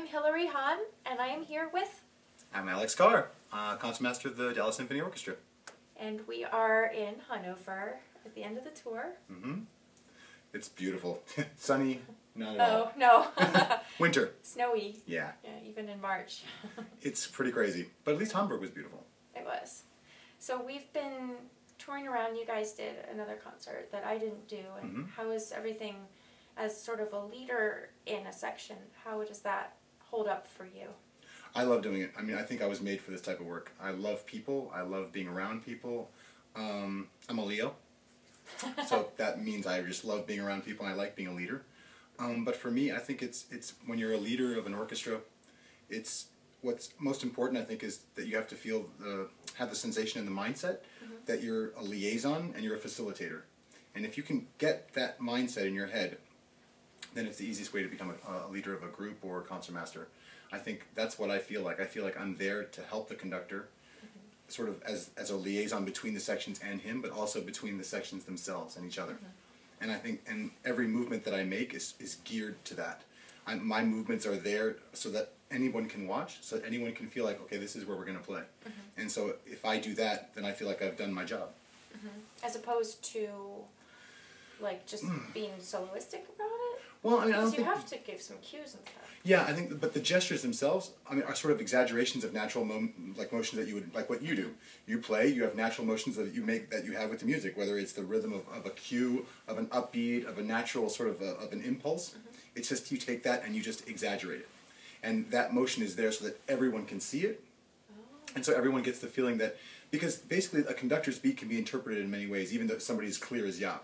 I'm Hilary Hahn, and I am here with, I'm Alex Kerr, uh, concertmaster of the Dallas Symphony Orchestra. and we are in Hanover at the end of the tour. Mm-hmm. It's beautiful. Sunny, not at all. Oh, no. Winter, Snowy, yeah. yeah, even in March. It's pretty crazy. But at least Hamburg was beautiful. it was. So we've been touring around. You guys did another concert that I didn't do. And Mhm. how is everything as sort of a leader in a section? How does that hold up for you? I love doing it. I mean, I think I was made for this type of work. I love people. I love being around people. Um, I'm a Leo, so that means I just love being around people. and I like being a leader. Um, but for me, I think it's it's when you're a leader of an orchestra, it's what's most important. I think is that you have to feel the have the sensation and the mindset that you're a liaison and you're a facilitator. And if you can get that mindset in your head, then it's the easiest way to become a, a leader of a group or a concertmaster. I think that's what I feel like. I feel like I'm there to help the conductor, mm-hmm. sort of as, as a liaison between the sections and him, but also between the sections themselves and each other. Mm-hmm. And I think, and every movement that I make is, is geared to that. I, my movements are there so that anyone can watch, so that anyone can feel like, okay, this is where we're going to play. Mm-hmm. And so if I do that, then I feel like I've done my job. As opposed to, like, just mm. being soloistic about it? Well, I mean, I don't you think. have to give some cues and stuff. Yeah, I think, but the gestures themselves, I mean, are sort of exaggerations of natural mom- like motions that you would like what you do. You play, you have natural motions that you make that you have with the music, whether it's the rhythm of, of a cue, of an upbeat, of a natural sort of a, of an impulse. Mm-hmm. It's just you take that and you just exaggerate it, and that motion is there so that everyone can see it, oh. and so everyone gets the feeling that because basically a conductor's beat can be interpreted in many ways, even though somebody as clear as Jaap.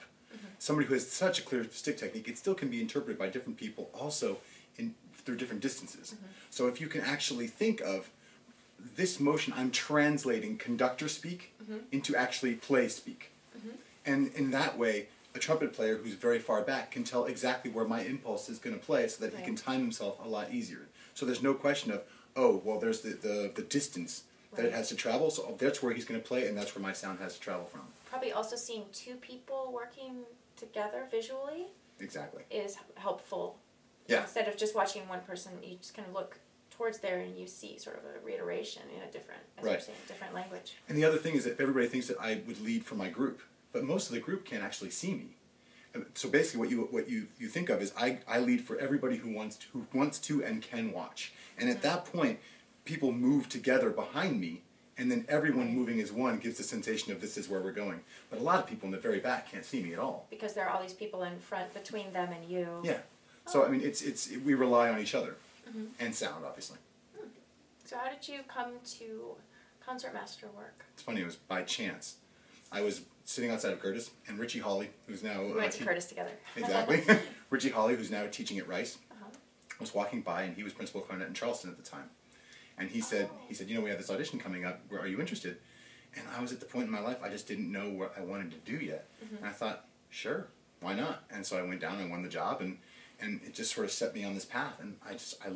Somebody who has such a clear stick technique, it still can be interpreted by different people also in through different distances. Mm-hmm. So if you can actually think of this motion, I'm translating conductor speak mm-hmm. into actually play speak. Mm-hmm. And in that way, a trumpet player who's very far back can tell exactly where my impulse is going to play so that he can time himself a lot easier. So there's no question of, oh, well, there's the, the, the distance that it has to travel, so that's where he's going to play, and that's where my sound has to travel from. Probably also seeing two people working together visually Exactly. is helpful. Yeah. Instead of just watching one person, you just kind of look towards there and you see sort of a reiteration in a different, as Right. saying, different language. And the other thing is that everybody thinks that I would lead for my group, but most of the group can't actually see me. So basically, what you what you, you think of is I, I lead for everybody who wants to, who wants to and can watch. And at mm-hmm. that point, people move together behind me, and then everyone moving as one gives the sensation of this is where we're going. But a lot of people in the very back can't see me at all. Because there are all these people in front between them and you. Yeah. So I mean, it's it's we rely on each other, and sound obviously. So how did you come to concertmaster work? It's funny. It was by chance. I was sitting outside of Curtis, and Richie Hawley, who's now We uh, went to te- Curtis together. Exactly. Richie Hawley, who's now teaching at Rice, Uh-huh. was walking by, and he was principal clarinet in Charleston at the time. And he said, he said, you know, we have this audition coming up. Are you interested? And I was at the point in my life I just didn't know what I wanted to do yet. Mm-hmm. And I thought, sure, why not? And so I went down and won the job, and and it just sort of set me on this path. And I just, I,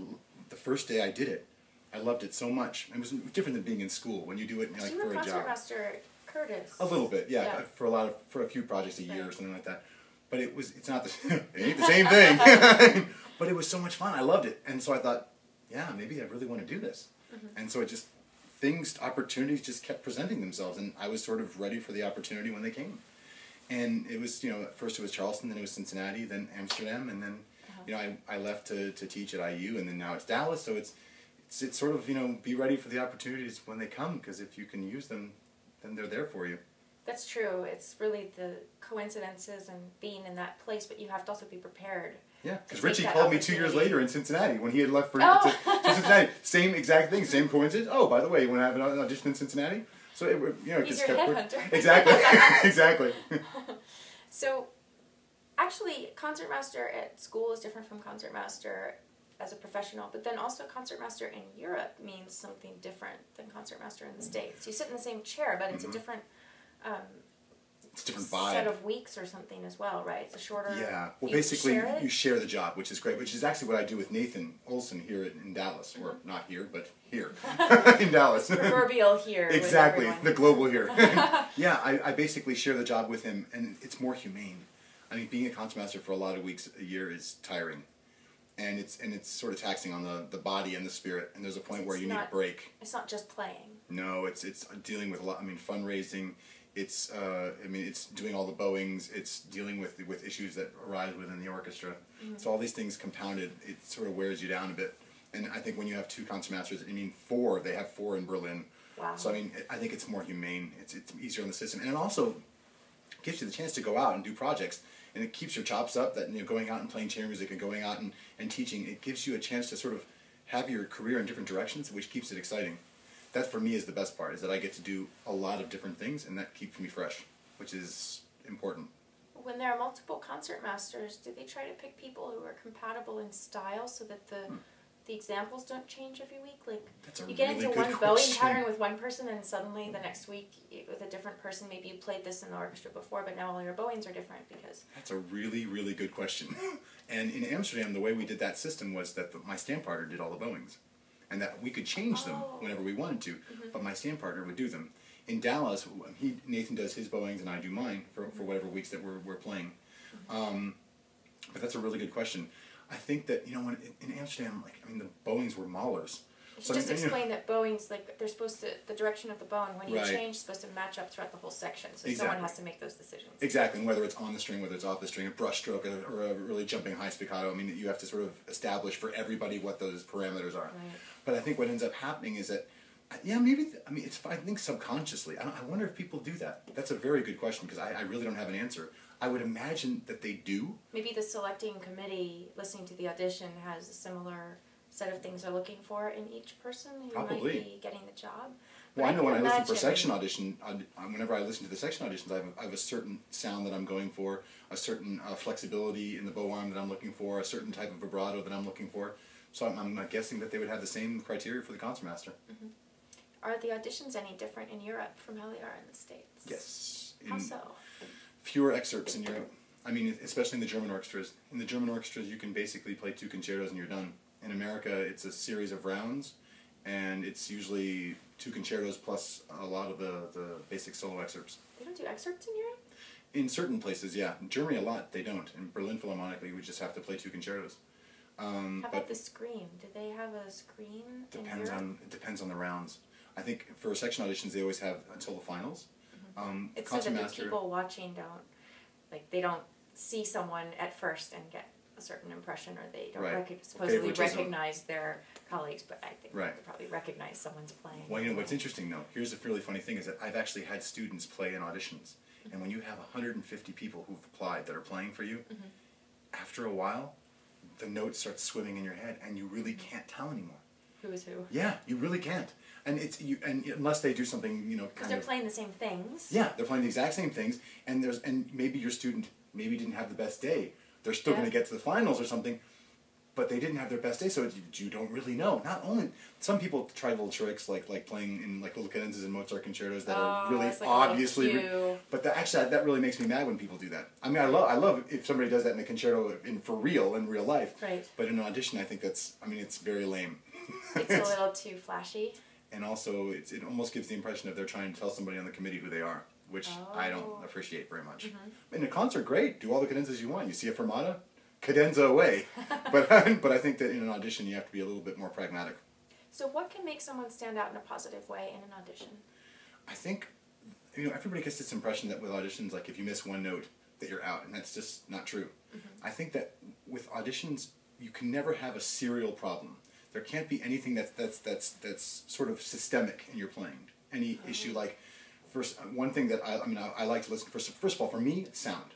the first day I did it, I loved it so much. It was different than being in school when you do it like for a job. at Curtis. A little bit, yeah, Yeah. For a lot of for a few projects a year or something like that. But it was it's not the it ain't the same thing. but it was so much fun. I loved it, and so I thought, yeah, maybe I really want to do this. Mm-hmm. And so it just things opportunities just kept presenting themselves, and I was sort of ready for the opportunity when they came. And it was you know at first it was Charleston, then it was Cincinnati, then Amsterdam, and then uh-huh. you know I, I left to, to teach at IU, and then now it's Dallas. So it's it's it's sort of you know be ready for the opportunities when they come because if you can use them, then they're there for you. That's true. It's really the coincidences and being in that place, but you have to also be prepared. Yeah, because Richie called me two years later in Cincinnati when he had left for Oh. to, to Cincinnati. Same exact thing, same coincidence. Oh, by the way, you want to have an audition in Cincinnati? So it, you know, it He's just your kept headhunter. exactly, exactly. So, actually, concertmaster at school is different from concertmaster as a professional, but then also concertmaster in Europe means something different than concertmaster in the States. You sit in the same chair, but it's a mm-hmm. different um, It's a different set of weeks or something as well, right? It's a shorter. Yeah. Well, basically, share you share the job, which is great. Which is actually what I do with Nathan Olson here in, Dallas, or Mm-hmm. not here, but here in Dallas. proverbial here. exactly the global here yeah I, I basically share the job with him and it's more humane i mean being a concertmaster for a lot of weeks a year is tiring and it's and it's sort of taxing on the, the body and the spirit. And there's a point where you need a break. It's not just playing. No, it's it's dealing with a lot. I mean, fundraising. It's uh, I mean, it's doing all the bowings. It's dealing with with issues that arise within the orchestra. So all these things compounded, it sort of wears you down a bit. And I think when you have two concertmasters, I mean, four. They have four in Berlin. Wow. So I mean, I think it's more humane. It's it's easier on the system, and it also gives you the chance to go out and do projects. And it keeps your chops up. That you know, going out and playing chamber music and going out and, and teaching, it gives you a chance to sort of have your career in different directions, which keeps it exciting that for me is the best part is that I get to do a lot of different things and that keeps me fresh, which is important. When there are multiple concert masters, do they try to pick people who are compatible in style so that the hmm. the examples don't change every week? Like you get really into one bowing pattern with one person, and suddenly the next week with a different person, maybe you played this in the orchestra before, but now all your bowings are different because That's a really, really good question. and in Amsterdam, the way we did that system was that the, my stand partner did all the bowings, and that we could change them Oh. whenever we wanted to, mm-hmm. but my stand partner would do them. In Dallas, he Nathan does his bowings and I do mine for, for mm-hmm. whatever weeks that we're, we're playing. Mm-hmm. Um, but that's a really good question. I think that you know when in Amsterdam, like I mean, the bowings were Mahler's. you So, just you know- explain that bowings like they're supposed to the direction of the bow when you Right. change is supposed to match up throughout the whole section. So Exactly. someone has to make those decisions. Exactly, and whether it's on the string, whether it's off the string, a brush stroke, or, or a really jumping high staccato. I mean, you have to sort of establish for everybody what those parameters are. Right. But I think what ends up happening is that, yeah, maybe. I mean, it's. I think subconsciously. I, I wonder if people do that. That's a very good question because I, I really don't have an answer. I would imagine that they do. Maybe the selecting committee, listening to the audition, has a similar set of things they're looking for in each person who Probably. might be getting the job. Well, I know when I listen for section audition, I- whenever I listen to the section auditions, I have, I have a certain sound that I'm going for, a certain uh, flexibility in the bow arm that I'm looking for, a certain type of vibrato that I'm looking for. So I'm, I'm guessing that they would have the same criteria for the concertmaster. Mm-hmm. Are the auditions any different in Europe from how they are in the States? Yes. How In so? Fewer excerpts in Europe. I mean, especially in the German orchestras. In the German orchestras, you can basically play two concertos and you're done. In America, it's a series of rounds, and it's usually two concertos plus a lot of the, the basic solo excerpts. They don't do excerpts in Europe? In certain places, yeah. In Germany, a lot they don't. In Berlin Philharmonic, you would just have to play two concertos. Um, How about the scream? Do they have a scream in depends on it depends on the rounds. I think for section auditions, they always have until the finals. Um, Mm-hmm. It's so that the people watching don't, like, they don't see someone at first and get a certain impression, or they don't Right. rec- supposedly Favoritism. recognize their colleagues, but I think Right. they probably recognize someone's playing. Well, you know what's interesting though. Here's a fairly funny thing: is that I've actually had students play in auditions, and when you have 150 people who've applied that are playing for you, after a while, the notes start swimming in your head, and you really can't tell anymore. Who is who? Yeah, you really can't. And it's you, and unless they do something, you know, because they're of. playing the same things. Yeah, they're playing the exact same things, and there's and maybe your student maybe didn't have the best day. They're still Yeah. going to get to the finals or something, but they didn't have their best day, so you, you don't really know. Not only some people try little tricks like like playing in like little cadenzas and Mozart concertos that are Oh, really like obviously. re- but that, actually, that really makes me mad when people do that. I mean, I love I love if somebody does that in a concerto in for real in real life. Right. But in an audition, I think that's I mean it's very lame. It's a little too flashy. and also it's, it almost gives the impression of they're trying to tell somebody on the committee who they are, which I don't Oh. appreciate very much. Mm-hmm. In a concert, great, do all the cadenzas you want. You see a fermata, cadenza away. but but I think that in an audition you have to be a little bit more pragmatic. So, what can make someone stand out in a positive way in an audition? I think you know everybody gets this impression that with auditions, like if you miss one note, that you're out, and that's just not true. Mm-hmm. I think that with auditions, you can never have a serial problem. There can't be anything that's that's that's that's sort of systemic in your playing. Any oh. issue like first one thing that I, I mean I, I like to listen first. First of all, for me, sound.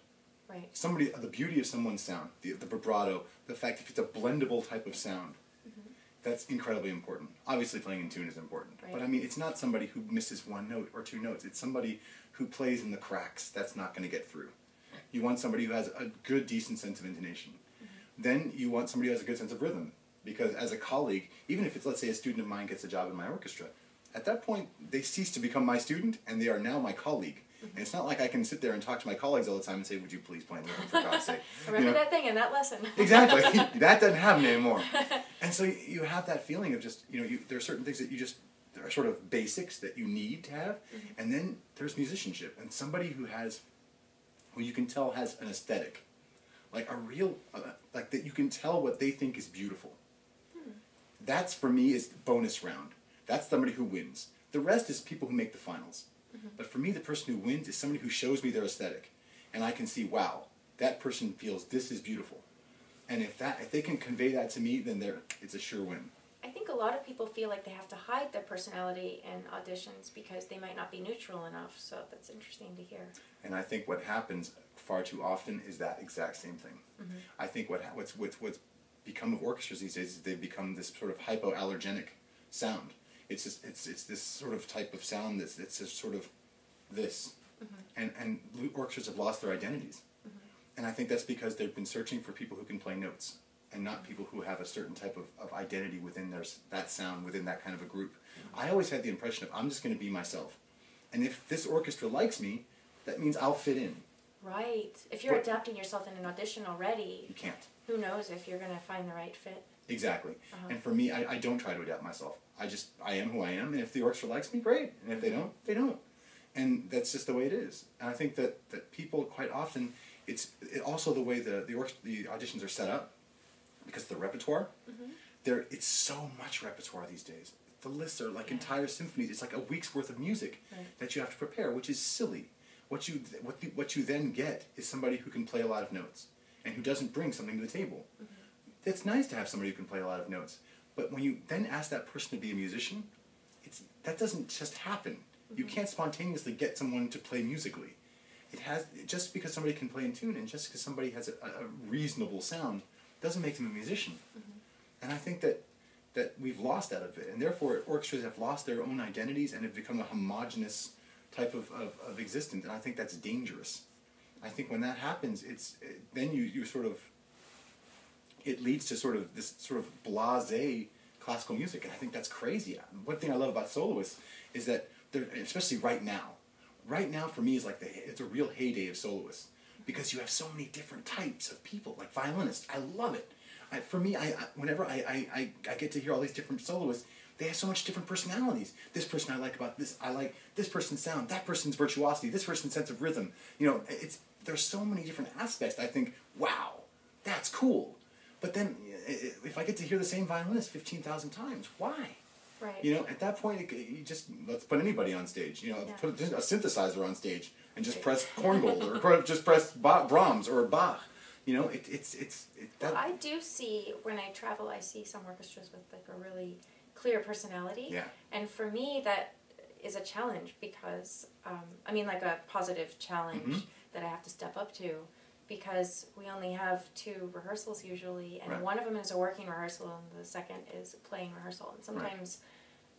Right. Somebody the beauty of someone's sound, the the vibrato, the fact if it's a blendable type of sound. Mm-hmm. That's incredibly important. Obviously, playing in tune is important, Right. but I mean, it's not somebody who misses one note or two notes. It's somebody who plays in the cracks. That's not going to get through. You want somebody who has a good, decent sense of intonation. Mm-hmm. Then you want somebody who has a good sense of rhythm, because as a colleague, even if it's let's say a student of mine gets a job in my orchestra, at that point they cease to become my student and they are now my colleague. And it's not like I can sit there and talk to my colleagues all the time and say, "Would you please play in rhythm for God's sake?" You Remember know? that thing in that lesson. exactly that doesn't happen anymore and so you- you have that feeling of just you know you, there are certain things that you just there are sort of basics that you need to have and then there's musicianship and somebody who has who you can tell has an aesthetic like a real uh, like that you can tell what they think is beautiful. That's for me is bonus round. That's somebody who wins. The rest is people who make the finals. Mm-hmm. But for me, the person who wins is somebody who shows me their aesthetic, and I can see, wow, that person feels this is beautiful. And if that if they can convey that to me, then they're it's a sure win. I think a lot of people feel like they have to hide their personality in auditions because they might not be neutral enough. So that's interesting to hear. And I think what happens far too often is that exact same thing. Mm-hmm. I think what what's what's what's become of orchestras these days is they've become this sort of hypoallergenic sound. It's just, it's it's this sort of type of sound that's it's just sort of this, mm-hmm. and and lo- orchestras have lost their identities, mm-hmm. and I think that's because they've been searching for people who can play notes and not people who have a certain type of, of identity within their that sound within that kind of a group. Mm-hmm. I always had the impression of I'm just going to be myself, and if this orchestra likes me, that means I'll fit in. Right. If you're But- adapting yourself in an audition already, You can't. who knows if you're going to find the right fit? Exactly. Uh-huh. And for me, I, I don't try to adapt myself. I just, I am who I am, and if the orchestra likes me, great. And if they mm-hmm. don't, they don't. And that's just the way it is. And I think that, that people quite often, it's it also the way the, the, orchestra, the auditions are set up, because the repertoire, mm-hmm. there it's so much repertoire these days. The lists are like Yeah. entire symphonies. It's like a week's worth of music Right. that you have to prepare, which is silly. What you what the, what you then get is somebody who can play a lot of notes and who doesn't bring something to the table. Mm-hmm. It's nice to have somebody who can play a lot of notes, but when you then ask that person to be a musician, it's that doesn't just happen. You mm-hmm. can't spontaneously get someone to play musically. It has just because somebody can play in tune and just because somebody has a, a reasonable sound doesn't make them a musician. Mm-hmm. And I think that that we've lost that of it, and therefore orchestras have lost their own identities and have become a homogenous type of, of, of existence, and I think that's dangerous. I think when that happens, it's it, then you, you sort of it leads to sort of this sort of blasé classical music, and I think that's crazy. One thing I love about soloists is that they're especially right now. Right now, for me, is like the it's a real heyday of soloists because you have so many different types of people, like violinists. I love it. I, for me, I, I whenever I, I, I, get to hear all these different soloists, they have so much different personalities. This person I like about this, I like this person's sound, that person's virtuosity, this person's sense of rhythm. You know, it's there's so many different aspects. I think, wow, that's cool. But then, if I get to hear the same violinist fifteen thousand times, why? Right. You know, at that point, it, you just let's put anybody on stage. You know, Yeah. put a synthesizer on stage and just Right. press Korngold or just press Brahms or Bach. You know, it, it's it's it, that. Well, I do see when I travel, I see some orchestras with like a really clear personality, yeah, and for me that is a challenge because um, I mean like a positive challenge Mhm. that I have to step up to because we only have two rehearsals usually, and Right. one of them is a working rehearsal, and the second is a playing rehearsal, and sometimes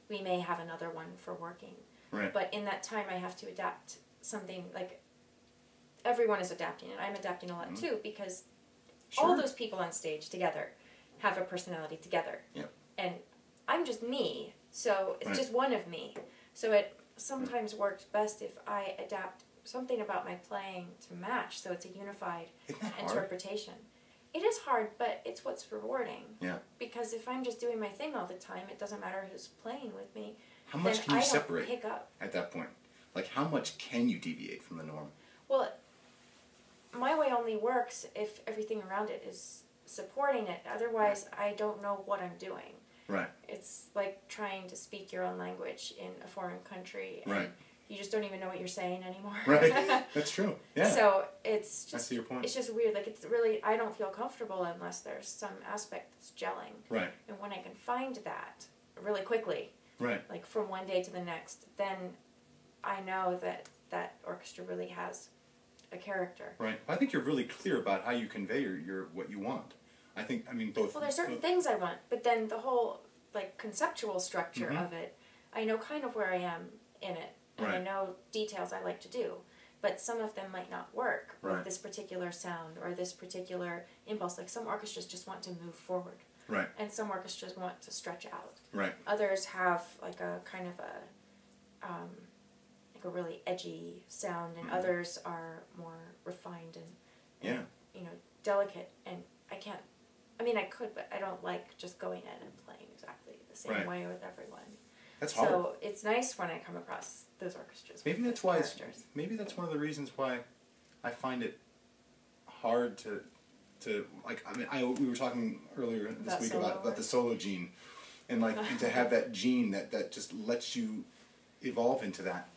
we may have another one for working. right. But in that time, I have to adapt something like everyone is adapting, and I'm adapting a lot Mhm. too because Sure. all those people on stage together have a personality together. Yep. And I'm just me, so it's Right. just one of me. So it sometimes works best if I adapt something about my playing to match, so it's a unified Isn't that hard? interpretation. It is hard, but it's what's rewarding. Yeah. Because if I'm just doing my thing all the time, it doesn't matter who's playing with me. How much can you I separate pick up. at that point? Like, how much can you deviate from the norm? Well, my way only works if everything around it is supporting it. Otherwise, I don't know what I'm doing. Right. It's like trying to speak your own language in a foreign country, and Right. You just don't even know what you're saying anymore. Right. That's true. Yeah. So it's I just see your point. it's just weird. Like it's really I don't feel comfortable unless there's some aspect that's gelling. Right. And when I can find that really quickly, Right. like from one day to the next, then I know that that orchestra really has a character. Right. I think you're really clear about how you convey your, your what you want. I think. I mean, both. Well, there's certain both- things I want, but then the whole like conceptual structure Mhm. of it, I know kind of where I am in it, and I know details I like to do. But some of them might not work Right. with this particular sound or this particular impulse. Like some orchestras just want to move forward, Right. and some orchestras want to stretch out. Right. Others have like a kind of a, um, like a really edgy sound, and Mhm. others are more refined and, and Yeah. you know delicate. And I can't. I mean, I could, but I don't like just going in and playing exactly the same Right. way with everyone. That's hard. So it's nice when I come across those orchestras. Maybe that's why. Maybe that's one of the reasons why I find it hard to to like I mean I we were talking earlier this About week about, about the solo gene, and like and to have that gene that that just lets you evolve into that.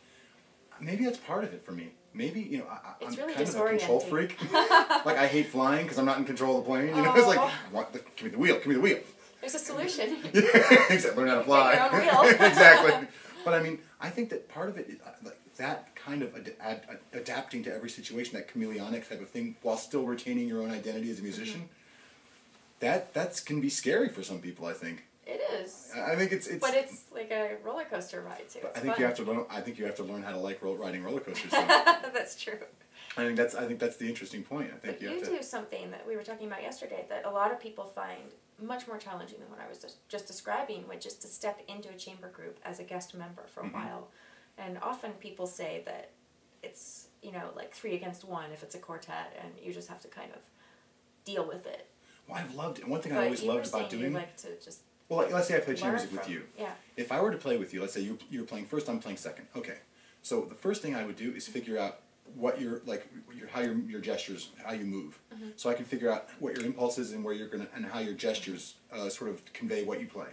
Maybe that's part of it for me. Maybe you know I, I'm really kind of a control freak. like I hate flying because I'm not in control of the plane. You know, it's like Oh. what the, give me the wheel, give me the wheel. There's a solution. yeah, Except learn how to fly. Take your own wheel. exactly. But I mean, I think that part of it, is, uh, like that kind of ad- ad- ad- adapting to every situation, that chameleonic type of thing, while still retaining your own identity as a musician, that that's can be scary for some people. I think. It is. I think it's it's. But it's like a roller coaster ride too. I think fun. you have to learn. I think you have to learn how to like riding roller coasters. That's true. I think that's. I think that's the interesting point. I think But you you have to. do something that we were talking about yesterday that a lot of people find much more challenging than what I was just, just describing, which is to step into a chamber group as a guest member for a Mhm. while. And often people say that it's, you know, like three against one if it's a quartet and you just have to kind of deal with it. Well, I've loved. It. One thing I always loved about doing. you like to just well, like, let's say I play chamber music with you. Yeah. If I were to play with you, let's say you you're playing first, I'm playing second. Okay, so the first thing I would do is figure out what your like your how your your gestures how you move, so I can figure out what your impulse is and where you're gonna and how your gestures uh, sort of convey what you play.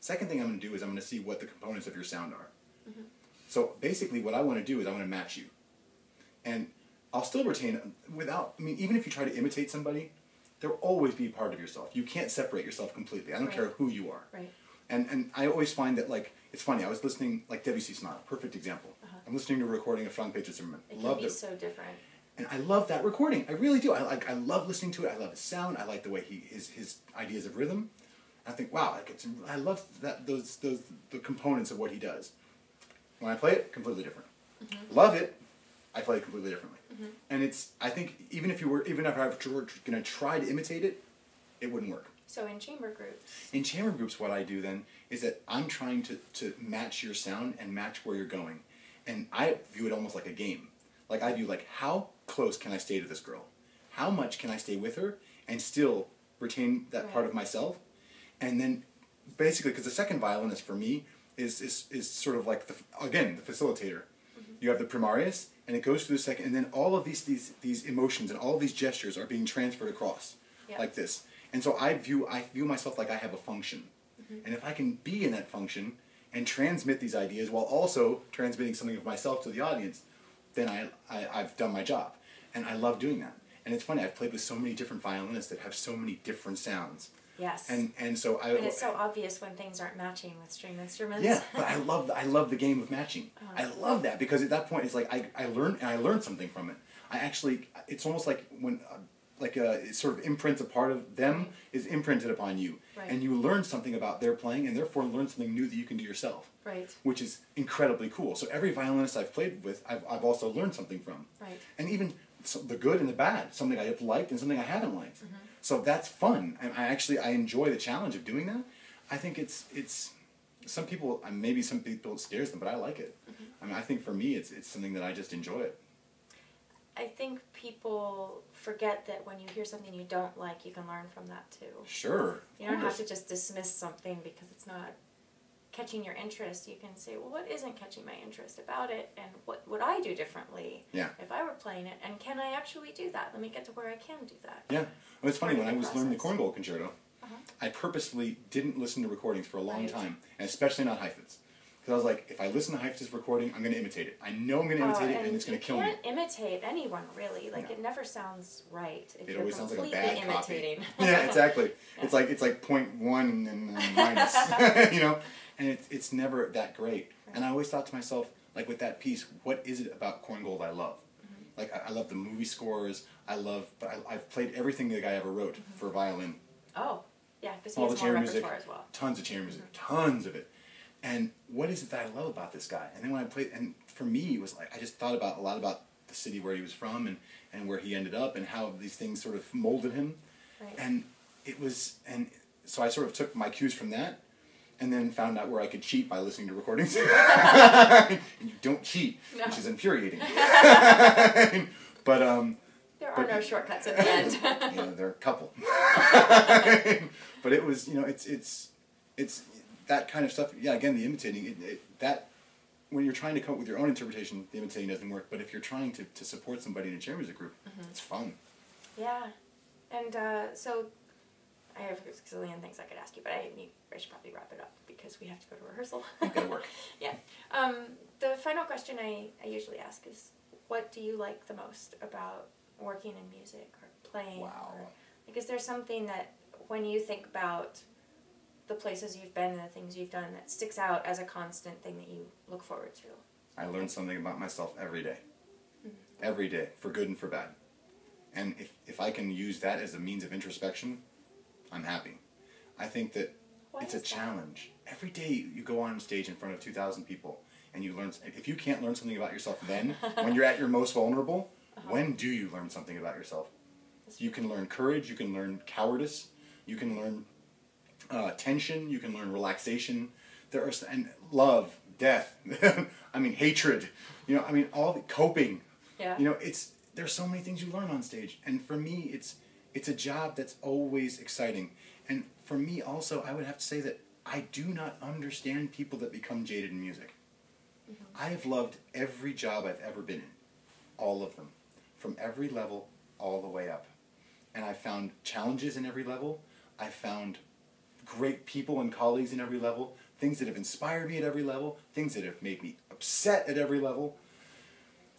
Second thing I'm gonna do is I'm gonna see what the components of your sound are. So basically, what I want to do is I want to match you, and I'll still retain without. I mean, even if you try to imitate somebody, there will always be a part of yourself. You can't separate yourself completely. I don't Right. care who you are. Right. And and I always find that like it's funny. I was listening like Debussy Sonata, perfect example. I'm listening to a recording of Frank Peter Zimmermann. Uh-huh. It can Love be it, so different. and I love that recording. I really do. I like I love listening to it. I love his sound. I like the way he his his ideas of rhythm. I think wow, like it's I love that those those the components of what he does. When I play it, completely different. Mm-hmm. Love it. I play it completely differently. And it's I think even if you were even if I were going to try to imitate it, it wouldn't work. So in chamber groups, In chamber groups, what I do then is that I'm trying to, to match your sound and match where you're going. And I view it almost like a game. Like I view like how close can I stay to this girl? How much can I stay with her and still retain that part of myself? And then basically, because the second violinist for me is, is, is sort of like the again the facilitator. Mm-hmm. You have the primarius, and it goes through the second, and then all of these these these emotions and all of these gestures are being transferred across Yeah. like this. And so I view I view myself like I have a function, mm-hmm. and if I can be in that function and transmit these ideas while also transmitting something of myself to the audience, then I, I I've done my job, and I love doing that. And it's funny I've played with so many different violinists that have so many different sounds, yes. and and so I and it's so obvious when things aren't matching with string instruments. yeah, but I love the, I love the game of matching. I love that because at that point it's like I, I learned and I learned something from it. I actually it's almost like when uh, like it sort of imprints a part of them is imprinted upon you, Right. and you learn something about their playing and therefore learn something new that you can do yourself, Right. which is incredibly cool. So every violinist I've played with, I've, I've also learned something from, Right. and even so, the good and the bad, something I have liked and something I haven't liked. Mm-hmm. So that's fun, and I actually I enjoy the challenge of doing that. I think it's it's some people uh, maybe some people it scares them, but I like it. Mm-hmm. I mean, I think for me it's it's something that I just enjoy it. I think people forget that when you hear something you don't like, you can learn from that too. Sure. You don't have to just dismiss something because it's not catching your interest. You can say, well, what isn't catching my interest about it, and what would I do differently Yeah. if I were playing it, and can I actually do that? Let me get to where I can do that. Yeah. Well, it's funny when I was learning the process. Korngold concerto, Uh-huh. I purposely didn't listen to recordings for a long Right. time, and especially not Heifetz. Because I was like, if I listen to Heifetz's recording, I'm going to imitate it. I know I'm going to Oh, imitate it, and it's going to kill me. You can't imitate anyone really. Like No. it never sounds right if It you're always sounds like a bad copy. imitating. yeah, exactly. Yeah. It's like it's like point one and then minus, you know, and it's it's never that great. And I always thought to myself, like with that piece, what is it about Korngold I love? Mm-hmm. Like I, I love the movie scores. I love, but I, I've played everything the guy ever wrote Mm-hmm. for violin. Oh, yeah, because he All has the chamber music, repertoire as well. tons of chamber music, tons of it. And what is it that I love about this guy? And then when I played, and for me, it was like I just thought about a lot about the city where he was from and and where he ended up and how these things sort of molded him. Right. And it was, and so I sort of took my cues from that, and then found out where I could cheat by listening to recordings. and you don't cheat, No. which is infuriating. but um, there are but- no shortcuts at the end. you know, they're a couple. but it was, you know, it's it's it's that kind of stuff. Yeah, again, the imitating it, it, that when you're trying to come up with your own interpretation, the imitating doesn't work. But if you're trying to, to support somebody in a chamber music group, Mm-hmm. it's fun. yeah, And uh, so I have a zillion things I could ask you, but I, I should probably wrap it up because we have to go to rehearsal. Gotta work. yeah. Um, the final question I, I usually ask is what do you like the most about working in music or playing? Wow. Or, like, is there something that when you think about the places you've been and the things you've done that sticks out as a constant thing that you look forward to? I learn something about myself every day. Mm-hmm. Every day, for good and for bad. And if, if I can use that as a means of introspection, I'm happy. I think that Why it's a that? challenge. Every day you go on stage in front of 2,000 people and you learn, if you can't learn something about yourself then, when you're at your most vulnerable, uh-huh. when do you learn something about yourself? That's You can learn courage, you can learn cowardice, you can learn uh, tension, you can learn relaxation. There are and love, death. I mean hatred. You know, I mean all the coping. Yeah. You know, it's there's so many things you learn on stage, and for me, it's it's a job that's always exciting. And for me, also, I would have to say that I do not understand people that become jaded in music. I have loved every job I've ever been in, all of them, from every level all the way up. And I found challenges in every level. I found great people and colleagues in every level, things that have inspired me at every level, things that have made me upset at every level.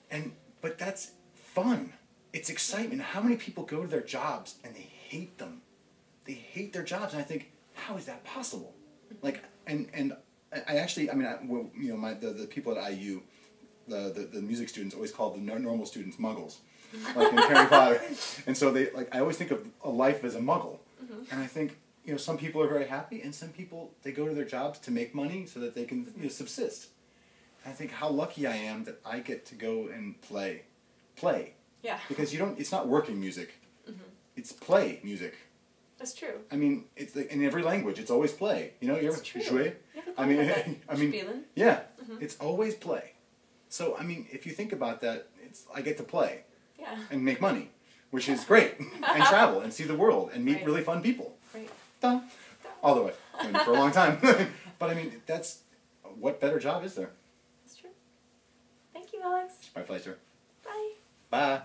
And but that's fun. It's excitement. How many people go to their jobs and they hate them? They hate their jobs, and I think, how is that possible? Like, and and I- actually, I mean, I, well, you know, my the, the people at IU, the, the the music students always call the normal students muggles, like in Harry Potter, and so they like I always think of a life as a muggle, mm-hmm. and I think you know some people are very happy, and some people they go to their jobs to make money so that they can you know, subsist. And I think how lucky I am that I get to go and play, play, Yeah. because you don't. It's not working music. Mhm. It's play music. That's true. I mean, it's like in every language. It's always play. You know, you It's ever true. jouer? I mean. I mean, Spielen. yeah, Mm-hmm. it's always play. So I mean, if you think about that, it's I get to play Yeah. and make money, which is great, and travel and see the world and meet Right. really fun people. Done. All the way. I mean, for a long time. but I mean, that's what better job is there? That's true. Thank you, Alex. My pleasure. Bye. Bye.